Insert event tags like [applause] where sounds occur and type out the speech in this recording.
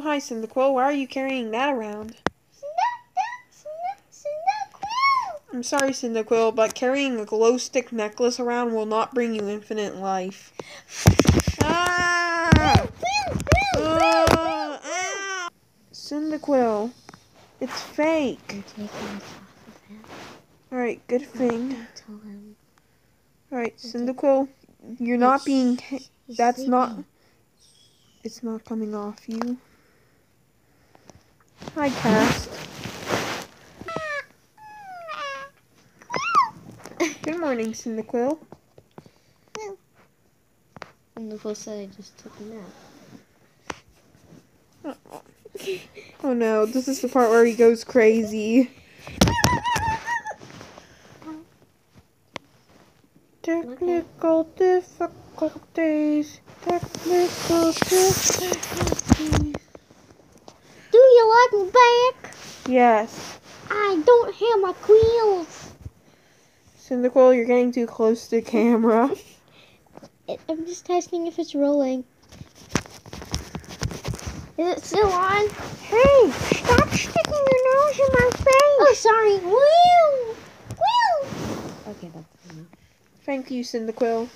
Oh, hi, Cyndaquil. Why are you carrying that around? I'm sorry, Cyndaquil, but carrying a glow stick necklace around will not bring you infinite life. Ah! Uh, ah! Cyndaquil, it's fake. Alright, good thing. Alright, Cyndaquil, you're not being. That's not. It's not coming off you. Hi, Cast. Good morning, Cyndaquil. Fool said I just took a nap. [laughs] Oh no, this is the part where he goes crazy. Technical difficulties. Technical difficulties. Do you like me back? Yes. I don't have my quills. Cyndaquil, you're getting too close to camera. [laughs] I'm just testing if it's rolling. Is it still on? Hey, stop sticking your nose in my face. Oh, sorry. Woo! Woo! Okay, that's. Thank you, Cyndaquil.